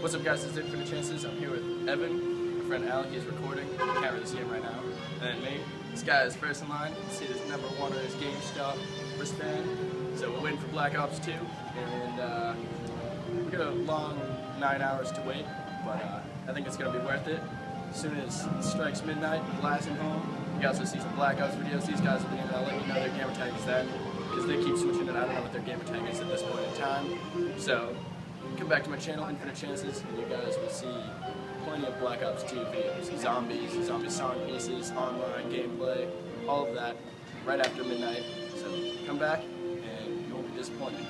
What's up guys, this is Infinite Chances. I'm here with Evan, my friend Alec, he's recording. You can't really see him right now. And me. This guy is first in line. You see this number one on his GameStop wristband. So we're waiting for Black Ops 2. And uh, we got a long nine hours to wait, but uh, I think it's going to be worth it. As soon as it strikes midnight, blasting home. You also see some Black Ops videos. These guys will be in, let you know their gamer tag is then. Because they keep switching it. I don't know what their gamer tag is at this point in time. So come back to my channel, Infinite Chances, and you guys will see plenty of Black Ops 2 videos, zombies, zombie song pieces, online gameplay, all of that right after midnight. So come back and you won't be disappointed.